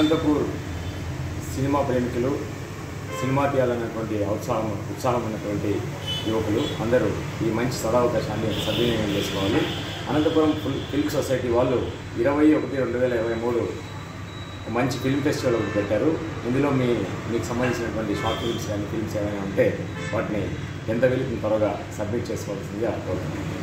Anantapur cinema ప్రేమికులు cinema తీయాలన్నటువంటి ఉత్సాహం ఉత్సాహం ఉన్నటువంటి యువకులు అందరూ ఈ మంచి సదావకాశాన్ని సద్వినియోగం చేసుకోవాలి. అనంతపురం ఫిల్ ఫిల్మ్ సొసైటీ వాళ్ళు ఇరవై ఒకటి రెండు వేల ఇరవై మూడు మంచి ఫిల్మ్ ఫెస్టివల్ ఒకటి పెట్టారు. ఇందులో మీ మీకు సంబంధించినటువంటి షార్ట్ ఫిల్మ్స్ కానీ ఫిల్మ్స్ ఏమైనా ఉంటే వాటిని ఎంత వీలుకి త్వరగా సబ్మిట్ చేసుకోవాల్సిందిగా కోరుతున్నాను.